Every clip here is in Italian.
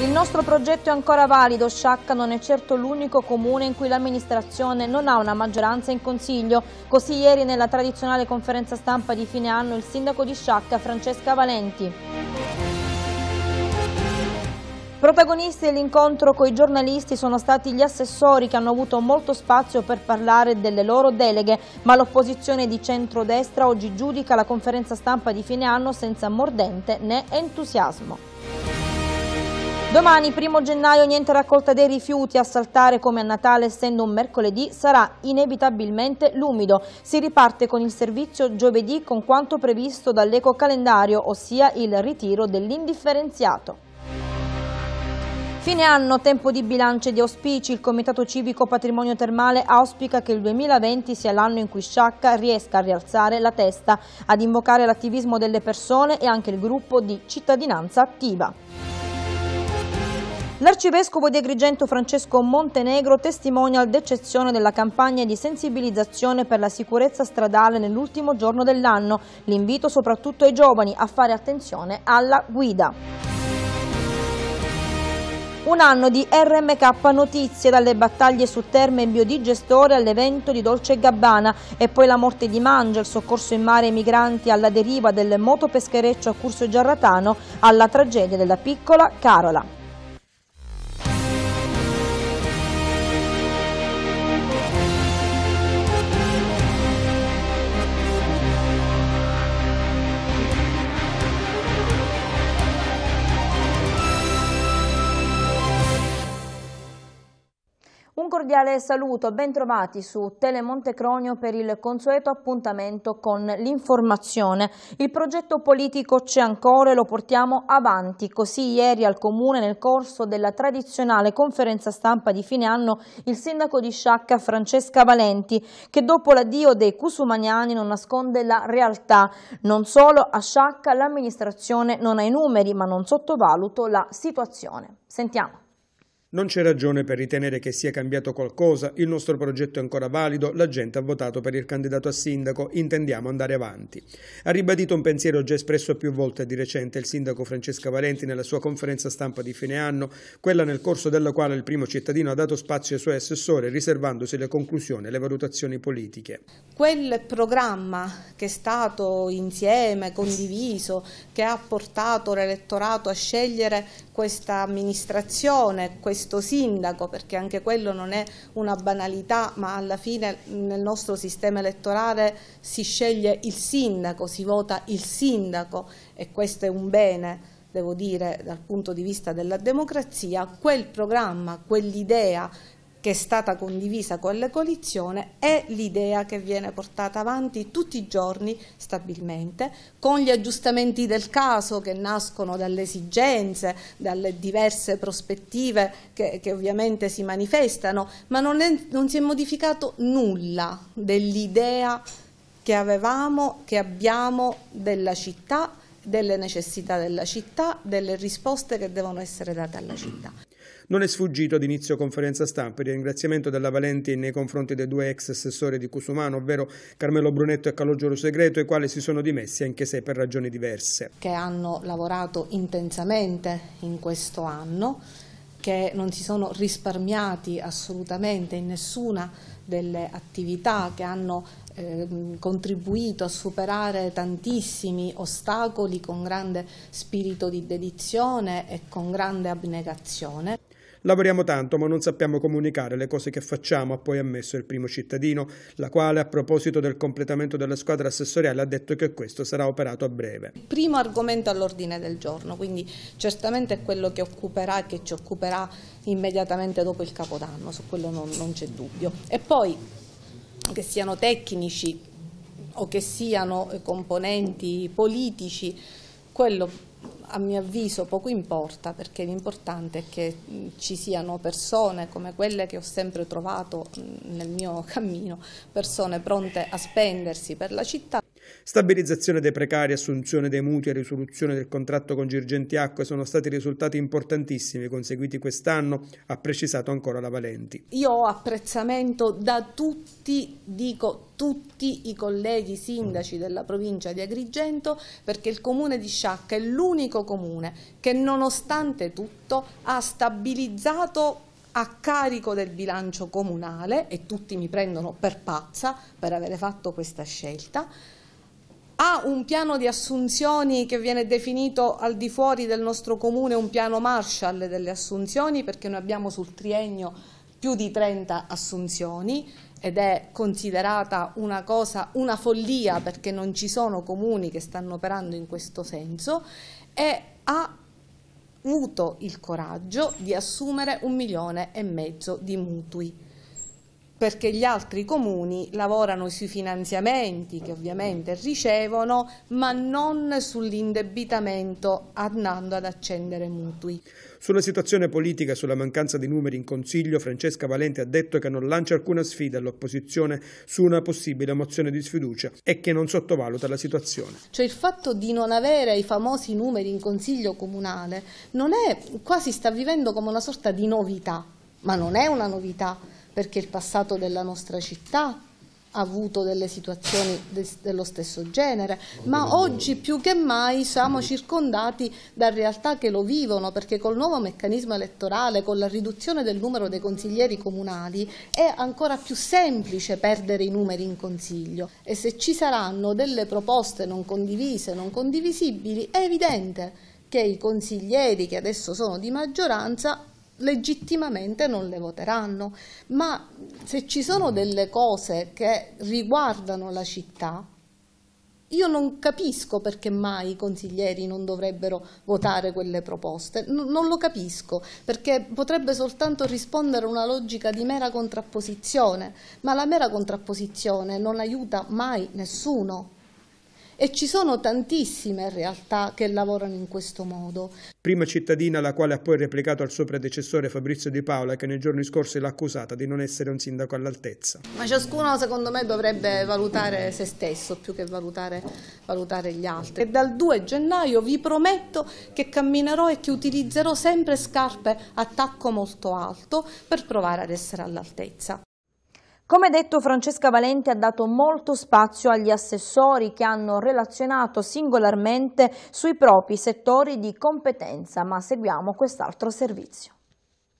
Il nostro progetto è ancora valido, Sciacca non è certo l'unico comune in cui l'amministrazione non ha una maggioranza in consiglio. Così ieri nella tradizionale conferenza stampa di fine anno il sindaco di Sciacca Francesca Valenti. Protagonisti dell'incontro con i giornalisti sono stati gli assessori che hanno avuto molto spazio per parlare delle loro deleghe, ma l'opposizione di centrodestra oggi giudica la conferenza stampa di fine anno senza mordente né entusiasmo. Domani, primo gennaio, niente raccolta dei rifiuti, a saltare come a Natale essendo un mercoledì sarà inevitabilmente l'umido. Si riparte con il servizio giovedì con quanto previsto dall'ecocalendario, ossia il ritiro dell'indifferenziato. Fine anno, tempo di bilancio e di auspici, il Comitato Civico Patrimonio Termale auspica che il 2020 sia l'anno in cui Sciacca riesca a rialzare la testa, ad invocare l'attivismo delle persone e anche il gruppo di cittadinanza attiva. L'arcivescovo di Agrigento Francesco Montenegro testimonia l'eccezione della campagna di sensibilizzazione per la sicurezza stradale nell'ultimo giorno dell'anno. L'invito soprattutto ai giovani a fare attenzione alla guida. Un anno di RMK Notizie, dalle battaglie su terme biodigestore all'evento di Dolce Gabbana e poi la morte di Mangia, il soccorso in mare ai migranti alla deriva del motopeschereccio a Curso Giarratano alla tragedia della piccola Carola. Cordiale saluto, ben trovati su Telemonte Cronio per il consueto appuntamento con l'informazione. Il progetto politico c'è ancora e lo portiamo avanti, così ieri al Comune nel corso della tradizionale conferenza stampa di fine anno il sindaco di Sciacca Francesca Valenti che dopo l'addio dei Cusumaniani non nasconde la realtà. Non solo a Sciacca l'amministrazione non ha i numeri ma non sottovaluto la situazione. Sentiamo. Non c'è ragione per ritenere che sia cambiato qualcosa, il nostro progetto è ancora valido, la gente ha votato per il candidato a sindaco, intendiamo andare avanti. Ha ribadito un pensiero già espresso più volte di recente il sindaco Francesca Valenti nella sua conferenza stampa di fine anno, quella nel corso della quale il primo cittadino ha dato spazio ai suoi assessori riservandosi le conclusioni e le valutazioni politiche. Quel programma che è stato insieme, condiviso, che ha portato l'elettorato a scegliere questa amministrazione, questo sindaco, perché anche quello non è una banalità, ma alla fine nel nostro sistema elettorale si sceglie il sindaco, si vota il sindaco e questo è un bene devo dire dal punto di vista della democrazia, quel programma, quell'idea che è stata condivisa con la coalizione è l'idea che viene portata avanti tutti i giorni stabilmente, con gli aggiustamenti del caso che nascono dalle esigenze, dalle diverse prospettive che, che ovviamente si manifestano, ma non, è, non si è modificato nulla dell'idea che avevamo, che abbiamo della città, delle necessità della città, delle risposte che devono essere date alla città. Non è sfuggito ad inizio conferenza stampa il ringraziamento della Valenti nei confronti dei due ex assessori di Cusumano, ovvero Carmelo Brunetto e Calogero Segreto, i quali si sono dimessi anche se per ragioni diverse. Che hanno lavorato intensamente in questo anno, che non si sono risparmiati assolutamente in nessuna delle attività che hanno eh, contribuito a superare tantissimi ostacoli con grande spirito di dedizione e con grande abnegazione. Lavoriamo tanto ma non sappiamo comunicare le cose che facciamo, ha poi ammesso il primo cittadino, la quale a proposito del completamento della squadra assessoriale ha detto che questo sarà operato a breve. Il primo argomento all'ordine del giorno, quindi certamente è quello che occuperà e che ci occuperà immediatamente dopo il Capodanno, su quello non, non c'è dubbio. E poi che siano tecnici o che siano componenti politici, quello a mio avviso poco importa perché l'importante è che ci siano persone come quelle che ho sempre trovato nel mio cammino, persone pronte a spendersi per la città. Stabilizzazione dei precari, assunzione dei mutui e risoluzione del contratto con Girgenti Acque sono stati risultati importantissimi conseguiti quest'anno, ha precisato ancora la Valenti. Io ho apprezzamento da tutti, dico tutti i colleghi sindaci della provincia di Agrigento perché il comune di Sciacca è l'unico comune che nonostante tutto ha stabilizzato a carico del bilancio comunale e tutti mi prendono per pazza per avere fatto questa scelta ha un piano di assunzioni che viene definito al di fuori del nostro comune un piano Marshall delle assunzioni perché noi abbiamo sul triennio più di 30 assunzioni ed è considerata una cosa, una follia perché non ci sono comuni che stanno operando in questo senso e ha avuto il coraggio di assumere un milione e mezzo di mutui perché gli altri comuni lavorano sui finanziamenti che ovviamente ricevono, ma non sull'indebitamento andando ad accendere mutui. Sulla situazione politica e sulla mancanza di numeri in Consiglio, Francesca Valenti ha detto che non lancia alcuna sfida all'opposizione su una possibile mozione di sfiducia e che non sottovaluta la situazione. Cioè il fatto di non avere i famosi numeri in Consiglio comunale non è, quasi sta vivendo come una sorta di novità, ma non è una novità perché il passato della nostra città ha avuto delle situazioni de dello stesso genere, ma oggi più che mai siamo circondati da realtà che lo vivono, perché col nuovo meccanismo elettorale, con la riduzione del numero dei consiglieri comunali, è ancora più semplice perdere i numeri in consiglio. E se ci saranno delle proposte non condivise, non condivisibili, è evidente che i consiglieri che adesso sono di maggioranza legittimamente non le voteranno, ma se ci sono delle cose che riguardano la città, io non capisco perché mai i consiglieri non dovrebbero votare quelle proposte, N non lo capisco, perché potrebbe soltanto rispondere a una logica di mera contrapposizione, ma la mera contrapposizione non aiuta mai nessuno e ci sono tantissime realtà che lavorano in questo modo. Prima cittadina la quale ha poi replicato al suo predecessore Fabrizio Di Paola che nei giorni scorsi l'ha accusata di non essere un sindaco all'altezza. Ma ciascuno secondo me dovrebbe valutare se stesso più che valutare, valutare gli altri. E dal 2 gennaio vi prometto che camminerò e che utilizzerò sempre scarpe a tacco molto alto per provare ad essere all'altezza. Come detto, Francesca Valenti ha dato molto spazio agli assessori che hanno relazionato singolarmente sui propri settori di competenza, ma seguiamo quest'altro servizio.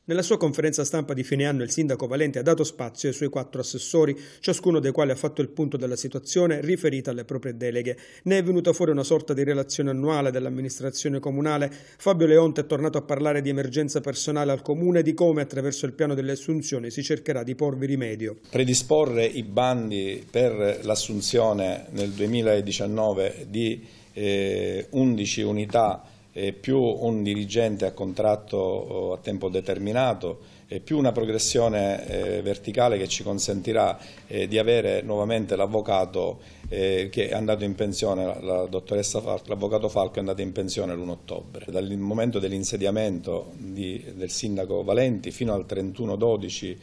Nella sua conferenza stampa di fine anno il sindaco Valenti ha dato spazio ai suoi quattro assessori, ciascuno dei quali ha fatto il punto della situazione riferita alle proprie deleghe. Ne è venuta fuori una sorta di relazione annuale dell'amministrazione comunale. Fabio Leonte è tornato a parlare di emergenza personale al comune e di come attraverso il piano delle assunzioni si cercherà di porvi rimedio. Predisporre i bandi per l'assunzione nel 2019 di eh, 11 unità eh, più un dirigente a contratto oh, a tempo determinato e più una progressione eh, verticale che ci consentirà eh, di avere nuovamente l'avvocato eh, che è andato in pensione, la, dottoressa Falco, l'avvocato Falco è andato in pensione l'1 ottobre. Dal momento dell'insediamento del sindaco Valenti fino al 31-12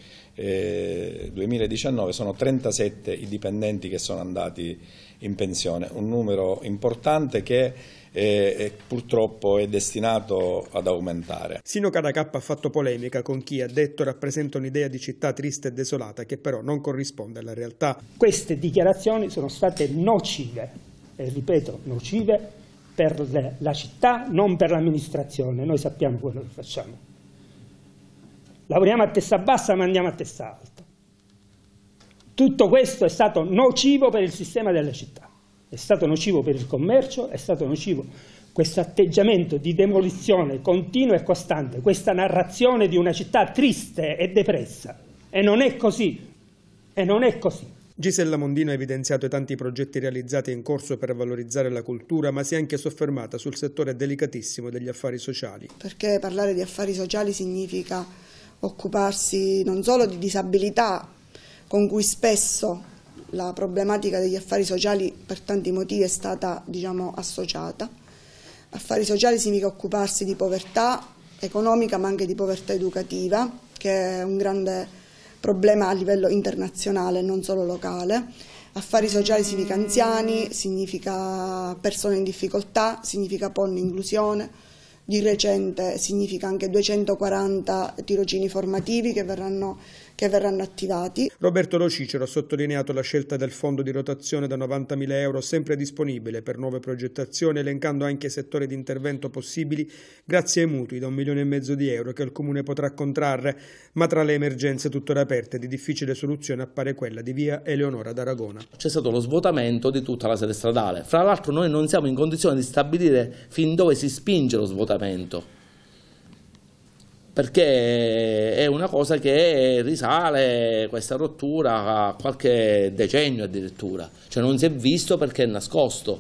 2019 sono 37 i dipendenti che sono andati in pensione, un numero importante che e, purtroppo è destinato ad aumentare. Sino Caracap ha fatto polemica con chi ha detto rappresenta un'idea di città triste e desolata che però non corrisponde alla realtà. Queste dichiarazioni sono state nocive, e ripeto, nocive per la città, non per l'amministrazione. Noi sappiamo quello che facciamo. Lavoriamo a testa bassa ma andiamo a testa alta. Tutto questo è stato nocivo per il sistema della città è stato nocivo per il commercio, è stato nocivo questo atteggiamento di demolizione continua e costante, questa narrazione di una città triste e depressa. E non è così, e non è così. Gisella Mondino ha evidenziato i tanti progetti realizzati in corso per valorizzare la cultura, ma si è anche soffermata sul settore delicatissimo degli affari sociali. Perché parlare di affari sociali significa occuparsi non solo di disabilità, con cui spesso la problematica degli affari sociali per tanti motivi è stata diciamo, associata. Affari sociali significa occuparsi di povertà economica ma anche di povertà educativa, che è un grande problema a livello internazionale, non solo locale. Affari sociali significa anziani, significa persone in difficoltà, significa PON inclusione. Di recente significa anche 240 tirocini formativi che verranno che verranno attivati. Roberto Lo Cicero ha sottolineato la scelta del fondo di rotazione da 90.000 euro sempre disponibile per nuove progettazioni, elencando anche i settori di intervento possibili grazie ai mutui da un milione e mezzo di euro che il Comune potrà contrarre, ma tra le emergenze tuttora aperte di difficile soluzione appare quella di via Eleonora d'Aragona. C'è stato lo svuotamento di tutta la sede stradale. Fra l'altro noi non siamo in condizione di stabilire fin dove si spinge lo svuotamento perché è una cosa che risale questa rottura a qualche decennio addirittura, cioè non si è visto perché è nascosto,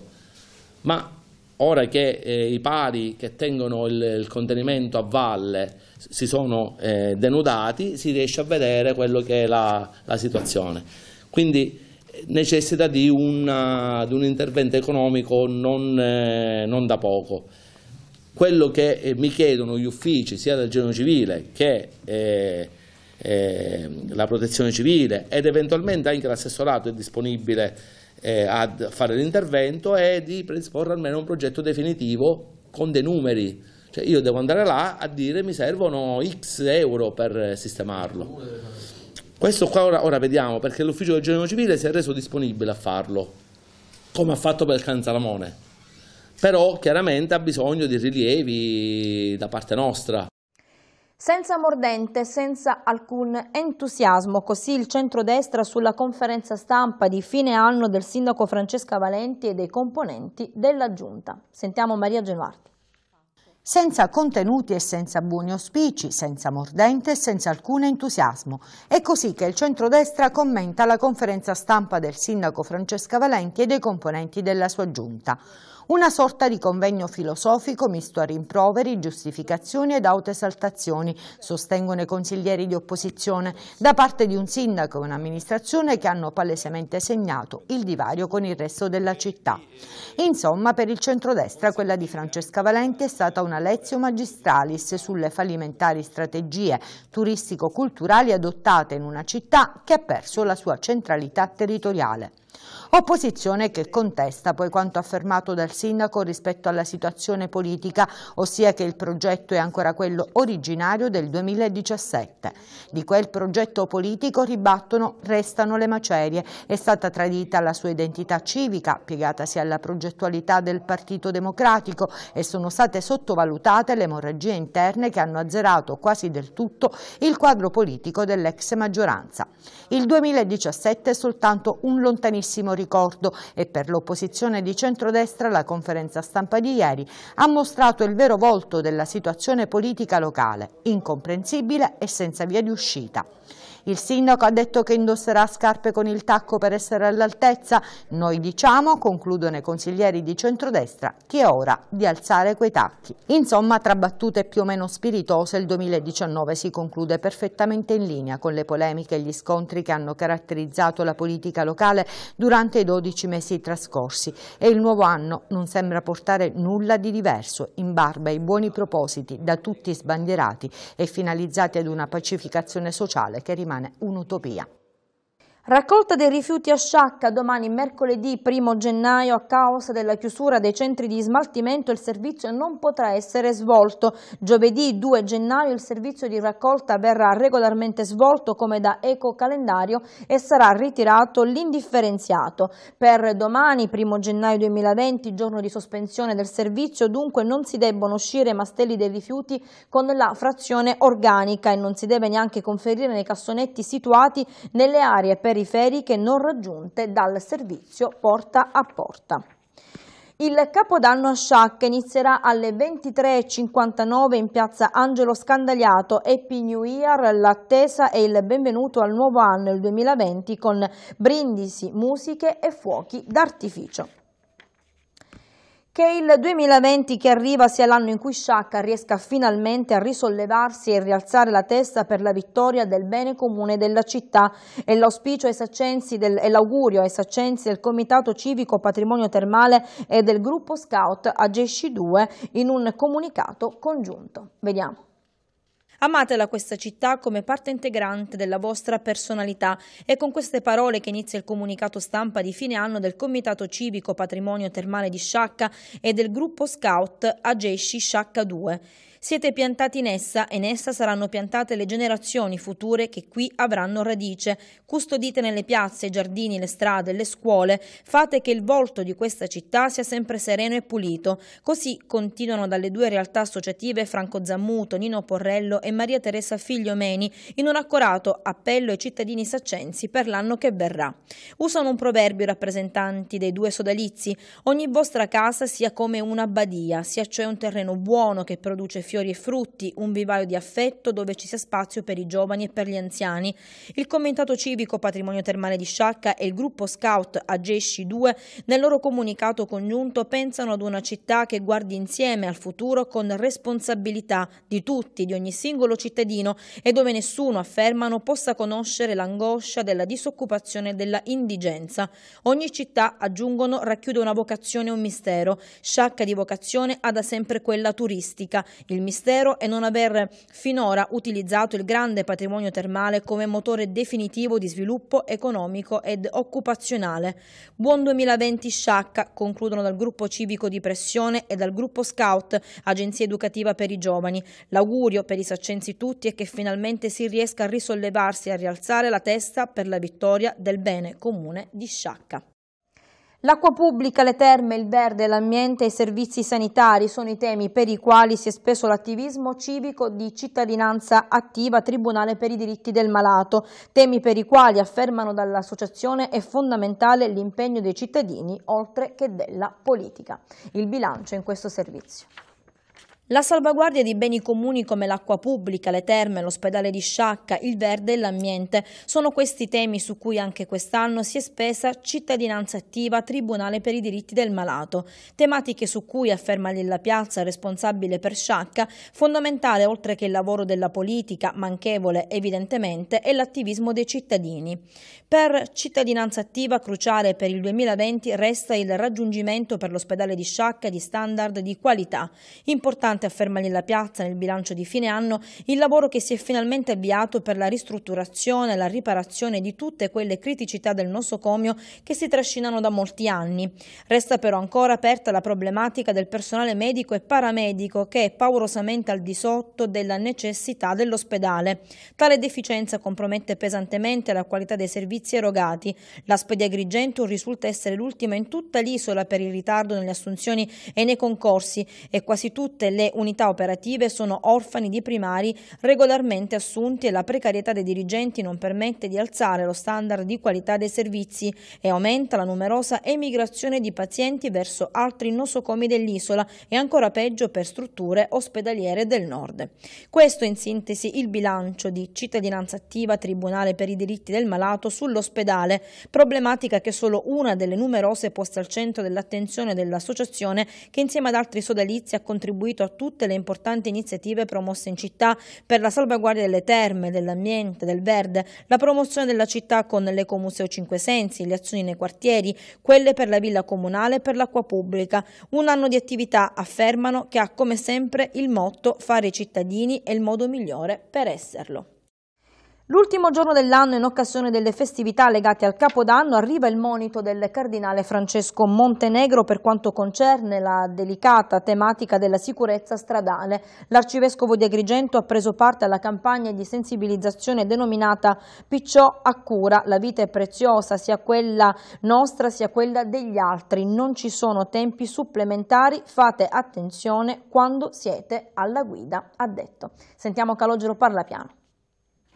ma ora che eh, i pali che tengono il, il, contenimento a valle si sono eh, denudati, si riesce a vedere quello che è la, la situazione. Quindi eh, necessita di, una, di, un intervento economico non, eh, non da poco quello che eh, mi chiedono gli uffici sia del genio civile che eh, eh, la protezione civile ed eventualmente anche l'assessorato è disponibile eh, a fare l'intervento è di predisporre almeno un progetto definitivo con dei numeri. Cioè io devo andare là a dire mi servono x euro per sistemarlo. Questo qua ora, ora vediamo perché l'ufficio del genio civile si è reso disponibile a farlo, come ha fatto per il Canzalamone però chiaramente ha bisogno di rilievi da parte nostra. Senza mordente, senza alcun entusiasmo, così il centrodestra sulla conferenza stampa di fine anno del sindaco Francesca Valenti e dei componenti della giunta. Sentiamo Maria Genuardi senza contenuti e senza buoni auspici, senza mordente e senza alcun entusiasmo. È così che il centrodestra commenta la conferenza stampa del sindaco Francesca Valenti e dei componenti della sua giunta. Una sorta di convegno filosofico misto a rimproveri, giustificazioni ed autoesaltazioni, sostengono i consiglieri di opposizione, da parte di un sindaco e un'amministrazione che hanno palesemente segnato il divario con il resto della città. Insomma, per il centrodestra quella di Francesca Valenti è stata una lezione magistralis sulle fallimentari strategie turistico-culturali adottate in una città che ha perso la sua centralità territoriale. Opposizione che contesta poi quanto affermato dal sindaco rispetto alla situazione politica, ossia che il progetto è ancora quello originario del 2017. Di quel progetto politico ribattono restano le macerie, è stata tradita la sua identità civica, piegatasi alla progettualità del Partito Democratico e sono state sottovalutate le emorragie interne che hanno azzerato quasi del tutto il quadro politico dell'ex maggioranza. Il 2017 è soltanto un lontanissimo ricordo e per l'opposizione di centrodestra la conferenza stampa di ieri ha mostrato il vero volto della situazione politica locale, incomprensibile e senza via di uscita. Il sindaco ha detto che indosserà scarpe con il tacco per essere all'altezza. Noi diciamo, concludono i consiglieri di centrodestra, che è ora di alzare quei tacchi. Insomma, tra battute più o meno spiritose, il 2019 si conclude perfettamente in linea con le polemiche e gli scontri che hanno caratterizzato la politica locale durante i 12 mesi trascorsi e il nuovo anno non sembra portare nulla di diverso in barba ai buoni propositi da tutti sbandierati e finalizzati ad una pacificazione sociale che rimane rimane un'utopia. Raccolta dei rifiuti a Sciacca domani mercoledì 1 gennaio a causa della chiusura dei centri di smaltimento il servizio non potrà essere svolto. Giovedì 2 gennaio il servizio di raccolta verrà regolarmente svolto come da ecocalendario e sarà ritirato l'indifferenziato. Per domani 1 gennaio 2020 giorno di sospensione del servizio dunque non si debbono uscire mastelli dei rifiuti con la frazione organica e non si deve neanche conferire nei cassonetti situati nelle aree per periferiche non raggiunte dal servizio porta a porta. Il Capodanno a Sciacca inizierà alle 23.59 in piazza Angelo Scandagliato. Happy New Year, l'attesa e il benvenuto al nuovo anno, il 2020, con brindisi, musiche e fuochi d'artificio. Che il 2020 che arriva sia l'anno in cui Sciacca riesca finalmente a risollevarsi e rialzare la testa per la vittoria del bene comune della città e l'auspicio e l'augurio ai saccensi del Comitato Civico Patrimonio Termale e del gruppo Scout Agesci 2 in un comunicato congiunto. Vediamo. Amatela questa città come parte integrante della vostra personalità. È con queste parole che inizia il comunicato stampa di fine anno del Comitato Civico Patrimonio Termale di Sciacca e del gruppo Scout Agesci Sciacca 2. Siete piantati in essa e in essa saranno piantate le generazioni future che qui avranno radice. Custodite nelle piazze, i giardini, le strade, le scuole. Fate che il volto di questa città sia sempre sereno e pulito. Così continuano dalle due realtà associative Franco Zammuto, Nino Porrello e Maria Teresa Figliomeni in un accorato appello ai cittadini saccensi per l'anno che verrà. Usano un proverbio i rappresentanti dei due sodalizi. Ogni vostra casa sia come una badia, sia cioè un terreno buono che produce fiori e frutti, un vivaio di affetto dove ci sia spazio per i giovani e per gli anziani. Il commentato civico Patrimonio Termale di Sciacca e il gruppo scout Agesci 2 nel loro comunicato congiunto pensano ad una città che guardi insieme al futuro con responsabilità di tutti, di ogni singolo cittadino e dove nessuno, affermano, possa conoscere l'angoscia della disoccupazione e della indigenza. Ogni città, aggiungono, racchiude una vocazione e un mistero. Sciacca di vocazione ha da sempre quella turistica. Il il mistero è non aver finora utilizzato il grande patrimonio termale come motore definitivo di sviluppo economico ed occupazionale. Buon 2020 Sciacca, concludono dal gruppo civico di pressione e dal gruppo Scout, agenzia educativa per i giovani. L'augurio per i saccensi tutti è che finalmente si riesca a risollevarsi e a rialzare la testa per la vittoria del bene comune di Sciacca. L'acqua pubblica, le terme, il verde, l'ambiente e i servizi sanitari sono i temi per i quali si è speso l'attivismo civico di cittadinanza attiva Tribunale per i diritti del malato, temi per i quali, affermano dall'associazione, è fondamentale l'impegno dei cittadini oltre che della politica. Il bilancio in questo servizio. La salvaguardia di beni comuni come l'acqua pubblica, le terme, l'ospedale di Sciacca, il verde e l'ambiente sono questi temi su cui anche quest'anno si è spesa cittadinanza attiva Tribunale per i diritti del malato, tematiche su cui, afferma Lilla Piazza, responsabile per Sciacca, fondamentale oltre che il lavoro della politica, manchevole evidentemente, è l'attivismo dei cittadini. Per cittadinanza attiva cruciale per il 2020 resta il raggiungimento per l'ospedale di Sciacca di standard di qualità, importante importante, afferma Lilla Piazza nel bilancio di fine anno, il lavoro che si è finalmente avviato per la ristrutturazione e la riparazione di tutte quelle criticità del nosocomio che si trascinano da molti anni. Resta però ancora aperta la problematica del personale medico e paramedico che è paurosamente al di sotto della necessità dell'ospedale. Tale deficienza compromette pesantemente la qualità dei servizi erogati. La Spedia Agrigento risulta essere l'ultima in tutta l'isola per il ritardo nelle assunzioni e nei concorsi e quasi tutte le unità operative sono orfani di primari regolarmente assunti e la precarietà dei dirigenti non permette di alzare lo standard di qualità dei servizi e aumenta la numerosa emigrazione di pazienti verso altri nosocomi dell'isola e ancora peggio per strutture ospedaliere del nord. Questo in sintesi il bilancio di cittadinanza attiva Tribunale per i diritti del malato sull'ospedale, problematica che solo una delle numerose poste al centro dell'attenzione dell'associazione che insieme ad altri sodalizi ha contribuito a tutte le importanti iniziative promosse in città per la salvaguardia delle terme, dell'ambiente, del verde, la promozione della città con l'Ecomuseo Cinque Sensi, le azioni nei quartieri, quelle per la villa comunale e per l'acqua pubblica. Un anno di attività, affermano, che ha come sempre il motto fare i cittadini è il modo migliore per esserlo. L'ultimo giorno dell'anno, in occasione delle festività legate al Capodanno, arriva il monito del cardinale Francesco Montenegro per quanto concerne la delicata tematica della sicurezza stradale. L'arcivescovo di Agrigento ha preso parte alla campagna di sensibilizzazione denominata Picciò a cura. La vita è preziosa, sia quella nostra sia quella degli altri. Non ci sono tempi supplementari, fate attenzione quando siete alla guida, ha detto. Sentiamo Calogero Parlapiano.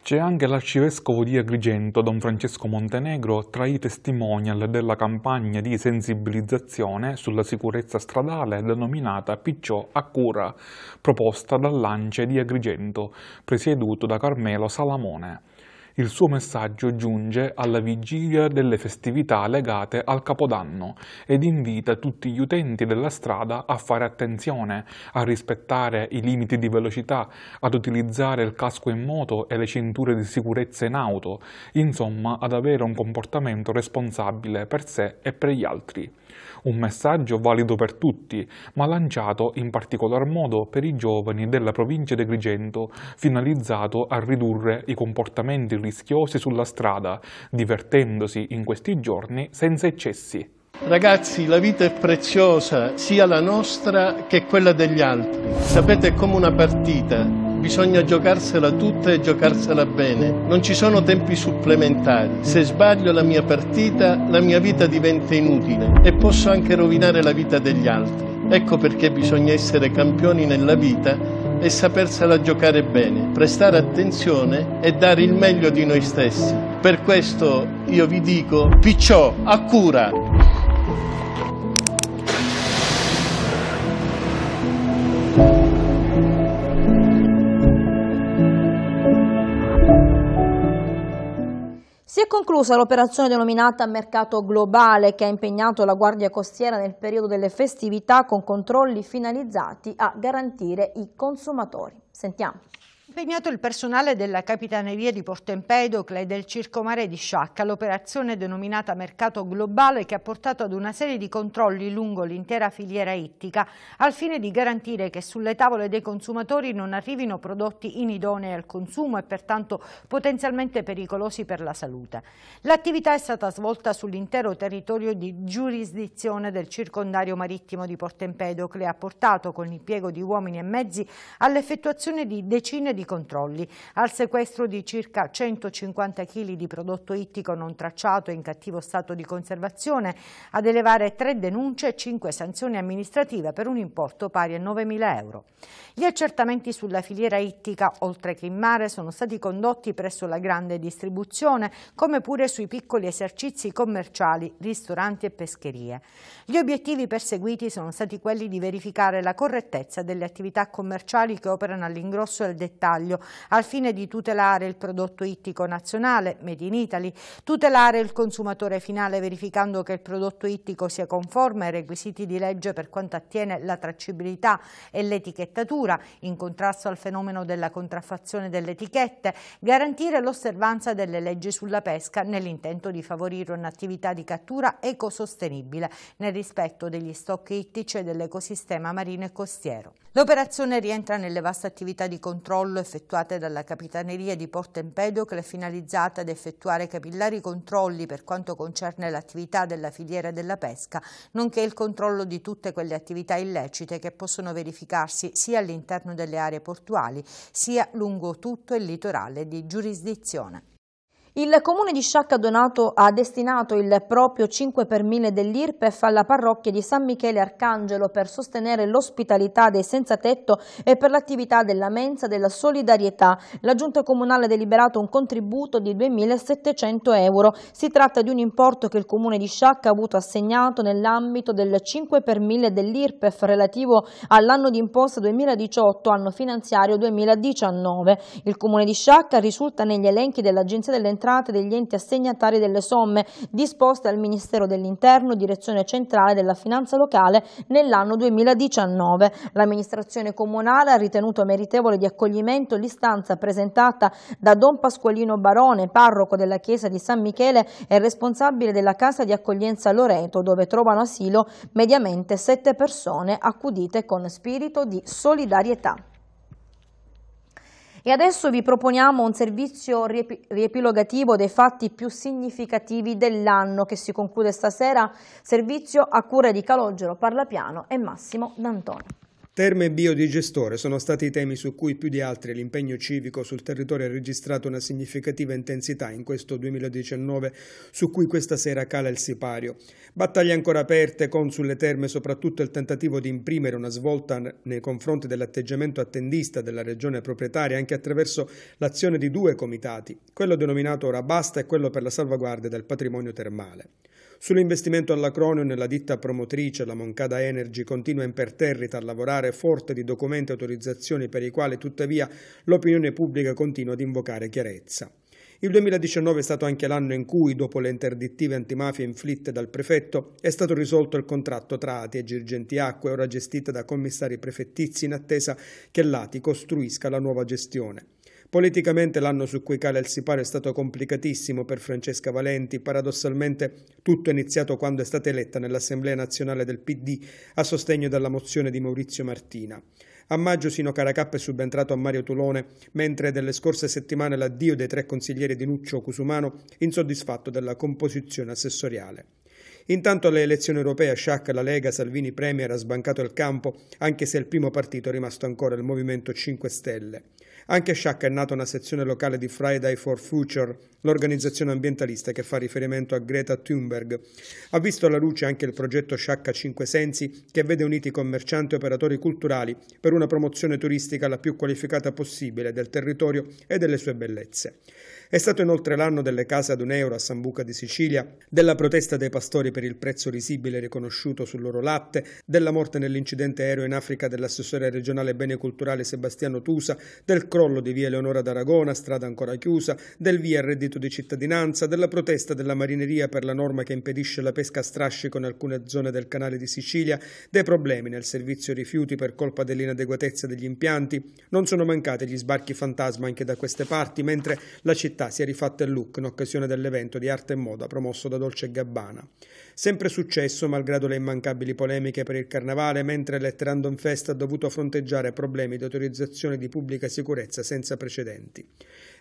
C'è anche l'arcivescovo di Agrigento, Don Francesco Montenegro, tra i testimonial della campagna di sensibilizzazione sulla sicurezza stradale denominata Picciò a cura, proposta dall'Ance di Agrigento, presieduto da Carmelo Salamone. Il suo messaggio giunge alla vigilia delle festività legate al Capodanno ed invita tutti gli utenti della strada a fare attenzione, a rispettare i limiti di velocità, ad utilizzare il casco in moto e le cinture di sicurezza in auto, insomma ad avere un comportamento responsabile per sé e per gli altri. Un messaggio valido per tutti, ma lanciato in particolar modo per i giovani della provincia di Agrigento, finalizzato a ridurre i comportamenti rischiosi sulla strada, divertendosi in questi giorni senza eccessi. Ragazzi, la vita è preziosa, sia la nostra che quella degli altri. Sapete, è come una partita, bisogna giocarsela tutta e giocarsela bene. Non ci sono tempi supplementari. Se sbaglio la mia partita, la mia vita diventa inutile e posso anche rovinare la vita degli altri. Ecco perché bisogna essere campioni nella vita e sapersela giocare bene, prestare attenzione e dare il meglio di noi stessi. Per questo io vi dico, Picciò, a cura! È conclusa l'operazione denominata Mercato Globale che ha impegnato la Guardia Costiera nel periodo delle festività con controlli finalizzati a garantire i consumatori. Sentiamo. Impegnato il personale della Capitaneria di Porto Empedocle e del Circomare di Sciacca l'operazione denominata Mercato Globale che ha portato ad una serie di controlli lungo l'intera filiera ittica al fine di garantire che sulle tavole dei consumatori non arrivino prodotti inidonei al consumo e pertanto potenzialmente pericolosi per la salute. L'attività è stata svolta sull'intero territorio di giurisdizione del circondario marittimo di Porto Empedocle e ha portato con l'impiego di uomini e mezzi all'effettuazione di decine di di controlli, al sequestro di circa 150 kg di prodotto ittico non tracciato in cattivo stato di conservazione, ad elevare tre denunce e cinque sanzioni amministrative per un importo pari a 9.000 euro. Gli accertamenti sulla filiera ittica, oltre che in mare, sono stati condotti presso la grande distribuzione, come pure sui piccoli esercizi commerciali, ristoranti e pescherie. Gli obiettivi perseguiti sono stati quelli di verificare la correttezza delle attività commerciali che operano all'ingrosso al dettaglio dettaglio, al fine di tutelare il prodotto ittico nazionale, made in Italy, tutelare il consumatore finale verificando che il prodotto ittico sia conforme ai requisiti di legge per quanto attiene la tracciabilità e l'etichettatura, in contrasto al fenomeno della contraffazione delle etichette, garantire l'osservanza delle leggi sulla pesca nell'intento di favorire un'attività di cattura ecosostenibile nel rispetto degli stock ittici e dell'ecosistema marino e costiero. L'operazione rientra nelle vaste attività di controllo effettuate dalla Capitaneria di Porto Empedocle finalizzata ad effettuare capillari controlli per quanto concerne l'attività della filiera della pesca, nonché il controllo di tutte quelle attività illecite che possono verificarsi sia all'interno delle aree portuali sia lungo tutto il litorale di giurisdizione. Il comune di Sciacca donato, ha destinato il proprio 5 per 1000 dell'IRPEF alla parrocchia di San Michele Arcangelo per sostenere l'ospitalità dei senza tetto e per l'attività della mensa della solidarietà. La giunta comunale ha deliberato un contributo di 2700 euro. Si tratta di un importo che il comune di Sciacca ha avuto assegnato nell'ambito del 5 per 1000 dell'IRPEF relativo all'anno di imposta 2018, anno finanziario 2019. Il comune di Sciacca risulta negli elenchi dell'Agenzia delle entrate degli enti assegnatari delle somme disposte al Ministero dell'Interno, Direzione Centrale della Finanza Locale nell'anno 2019. L'amministrazione comunale ha ritenuto meritevole di accoglimento l'istanza presentata da Don Pasqualino Barone, parroco della chiesa di San Michele e responsabile della casa di accoglienza Loreto, dove trovano asilo mediamente sette persone accudite con spirito di solidarietà. E adesso vi proponiamo un servizio riepilogativo dei fatti più significativi dell'anno che si conclude stasera, servizio a cura di Calogero Parlapiano e Massimo D'Antoni. Terme e biodigestore sono stati i temi su cui più di altri l'impegno civico sul territorio ha registrato una significativa intensità in questo 2019 su cui questa sera cala il sipario. Battaglie ancora aperte con sulle terme soprattutto il tentativo di imprimere una svolta nei confronti dell'atteggiamento attendista della regione proprietaria anche attraverso l'azione di due comitati, quello denominato Ora Basta e quello per la salvaguardia del patrimonio termale. Sull'investimento all'Acronio nella ditta promotrice, la Moncada Energy, continua imperterrita a lavorare forte di documenti e autorizzazioni per i quali tuttavia l'opinione pubblica continua ad invocare chiarezza. Il 2019 è stato anche l'anno in cui, dopo le interdittive antimafia inflitte dal prefetto, è stato risolto il contratto tra ATI e Girgenti Acque, ora gestita da commissari prefettizi in attesa che l'ATI costruisca la nuova gestione. Politicamente l'anno su cui cala il sipario è stato complicatissimo per Francesca Valenti, paradossalmente tutto è iniziato quando è stata eletta nell'Assemblea nazionale del PD a sostegno della mozione di Maurizio Martina. A maggio Sino Caracappa è subentrato a Mario Tulone, mentre delle scorse settimane l'addio dei tre consiglieri di Nuccio Cusumano, insoddisfatto della composizione assessoriale. Intanto alle elezioni europee Sciacca la Lega Salvini Premier ha sbancato il campo, anche se il primo partito è rimasto ancora il Movimento 5 Stelle. Anche a Sciacca è nata una sezione locale di Friday for Future, l'organizzazione ambientalista che fa riferimento a Greta Thunberg. Ha visto alla luce anche il progetto Sciacca 5 Sensi, che vede uniti commercianti e operatori culturali per una promozione turistica la più qualificata possibile del territorio e delle sue bellezze. È stato inoltre l'anno delle case ad un euro a Sambuca di Sicilia, della protesta dei pastori per il prezzo risibile riconosciuto sul loro latte, della morte nell'incidente aereo in Africa dell'assessore regionale bene culturale Sebastiano Tusa, del crollo di via Eleonora d'Aragona, strada ancora chiusa, del via reddito di cittadinanza, della protesta della marineria per la norma che impedisce la pesca a strascico in alcune zone del canale di Sicilia, dei problemi nel servizio rifiuti per colpa dell'inadeguatezza degli impianti. Non sono mancati gli sbarchi fantasma anche da queste parti, mentre la città città si è rifatta il look in occasione dell'evento di arte e moda promosso da Dolce Gabbana. Sempre successo, malgrado le immancabili polemiche per il carnavale, mentre l'Et Random Fest ha dovuto fronteggiare problemi di autorizzazione di pubblica sicurezza senza precedenti.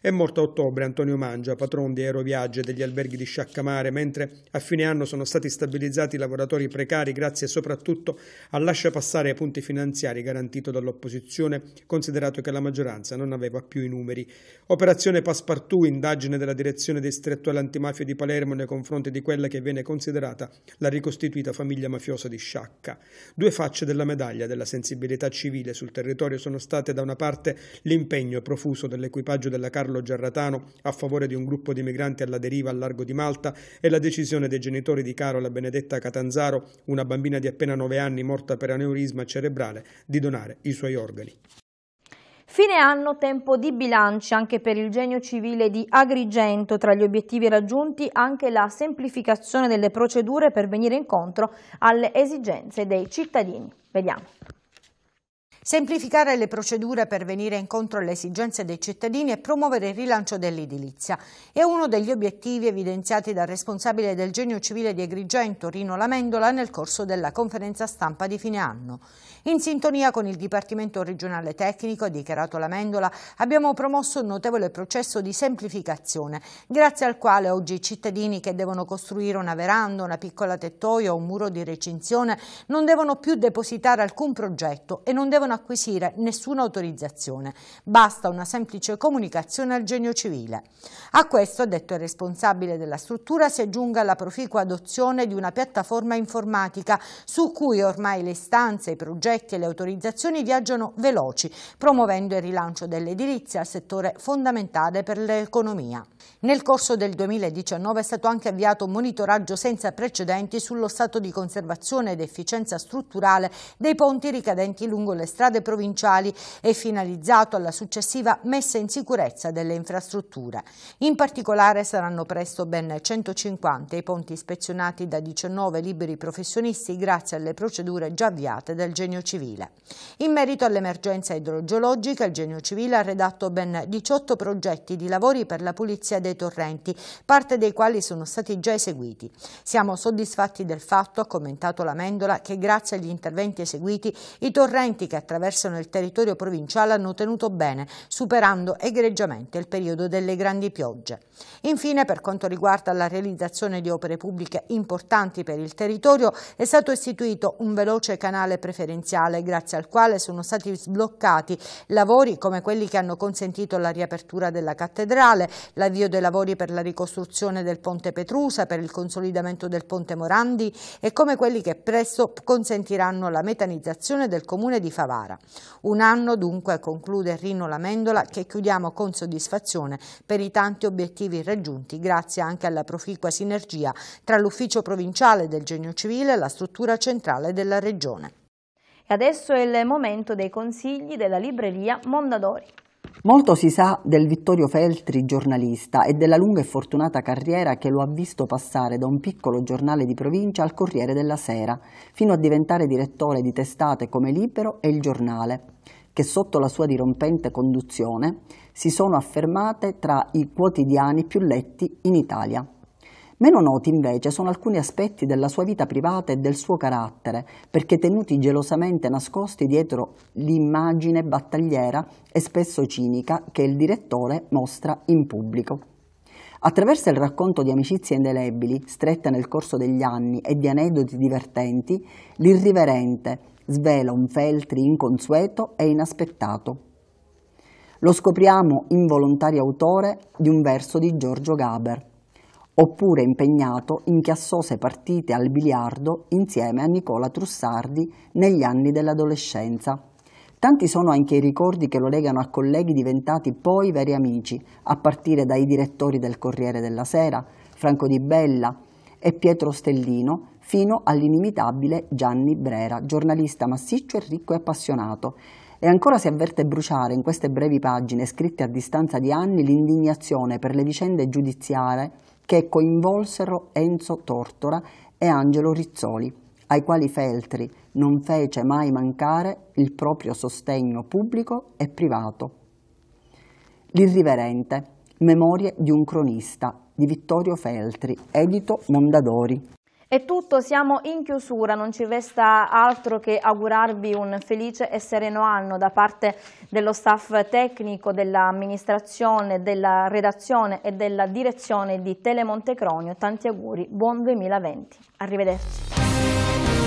È morto a ottobre Antonio Mangia, patron di Aeroviaggi e degli alberghi di Sciaccamare, mentre a fine anno sono stati stabilizzati i lavoratori precari grazie soprattutto al lascia passare ai punti finanziari garantito dall'opposizione, considerato che la maggioranza non aveva più i numeri. Operazione Passepartout, indagine della direzione distrettuale antimafia di Palermo nei confronti di quella che viene considerata la ricostituita famiglia mafiosa di Sciacca. Due facce della medaglia della sensibilità civile sul territorio sono state da una parte l'impegno profuso dell'equipaggio della Carlo Carlo Giarratano a favore di un gruppo di migranti alla deriva al largo di Malta e la decisione dei genitori di Carola Benedetta Catanzaro, una bambina di appena 9 anni morta per aneurisma cerebrale, di donare i suoi organi. Fine anno, tempo di bilanci anche per il genio civile di Agrigento. Tra gli obiettivi raggiunti anche la semplificazione delle procedure per venire incontro alle esigenze dei cittadini. Vediamo. Semplificare le procedure per venire incontro alle esigenze dei cittadini e promuovere il rilancio dell'edilizia è uno degli obiettivi evidenziati dal responsabile del Genio Civile di Agrigento, Rino Lamendola, nel corso della conferenza stampa di fine anno. In sintonia con il Dipartimento regionale tecnico, ha dichiarato Lamendola, abbiamo promosso un notevole processo di semplificazione, grazie al quale oggi i cittadini che devono costruire una veranda, una piccola tettoia o un muro di recinzione non devono più depositare alcun progetto e non devono acquisire nessuna autorizzazione. Basta una semplice comunicazione al genio civile. A questo, detto il responsabile della struttura, si aggiunga la proficua adozione di una piattaforma informatica su cui ormai le istanze, i progetti e le autorizzazioni viaggiano veloci, promuovendo il rilancio dell'edilizia, settore fondamentale per l'economia. Nel corso del 2019 è stato anche avviato un monitoraggio senza precedenti sullo stato di conservazione ed efficienza strutturale dei ponti ricadenti lungo le strade provinciali e finalizzato alla successiva messa in sicurezza delle infrastrutture. In particolare saranno presto ben 150 i ponti ispezionati da 19 liberi professionisti grazie alle procedure già avviate dal Genio Civile. In merito all'emergenza idrogeologica, il Genio Civile ha redatto ben 18 progetti di lavori per la pulizia dei torrenti, parte dei quali sono stati già eseguiti. Siamo soddisfatti del fatto, ha commentato la Mendola, che grazie agli interventi eseguiti i torrenti che attraversano il territorio provinciale hanno tenuto bene, superando egregiamente il periodo delle grandi piogge. Infine, per quanto riguarda la realizzazione di opere pubbliche importanti per il territorio, è stato istituito un veloce canale preferenziale grazie al quale sono stati sbloccati lavori come quelli che hanno consentito la riapertura della cattedrale, l'avvio dei lavori per la ricostruzione del ponte Petrusa, per il consolidamento del ponte Morandi e come quelli che presto consentiranno la metanizzazione del comune di Favara. Un anno dunque conclude Rino Lamendola che chiudiamo con soddisfazione per i tanti obiettivi raggiunti grazie anche alla proficua sinergia tra l'ufficio provinciale del Genio Civile e la struttura centrale della regione. E adesso è il momento dei consigli della libreria Mondadori. Molto si sa del Vittorio Feltri, giornalista, e della lunga e fortunata carriera che lo ha visto passare da un piccolo giornale di provincia al Corriere della Sera, fino a diventare direttore di testate come Libero e Il Giornale, che sotto la sua dirompente conduzione si sono affermate tra i quotidiani più letti in Italia. Meno noti invece sono alcuni aspetti della sua vita privata e del suo carattere, perché tenuti gelosamente nascosti dietro l'immagine battagliera e spesso cinica che il direttore mostra in pubblico. Attraverso il racconto di amicizie indelebili, strette nel corso degli anni, e di aneddoti divertenti, l'irriverente svela un Feltri inconsueto e inaspettato. Lo scopriamo involontario autore di un verso di Giorgio Gaber, oppure impegnato in chiassose partite al biliardo insieme a Nicola Trussardi negli anni dell'adolescenza. Tanti sono anche i ricordi che lo legano a colleghi diventati poi veri amici, a partire dai direttori del Corriere della Sera, Franco Di Bella e Pietro Stellino, fino all'inimitabile Gianni Brera, giornalista massiccio e ricco e appassionato. E ancora si avverte bruciare in queste brevi pagine scritte a distanza di anni l'indignazione per le vicende giudiziarie che coinvolsero Enzo Tortora e Angelo Rizzoli, ai quali Feltri non fece mai mancare il proprio sostegno pubblico e privato. L'irriverente, Memorie di un cronista di Vittorio Feltri, edito Mondadori. È tutto, siamo in chiusura, non ci resta altro che augurarvi un felice e sereno anno da parte dello staff tecnico, dell'amministrazione, della redazione e della direzione di Telemonte Cronio. Tanti auguri, buon 2020. Arrivederci.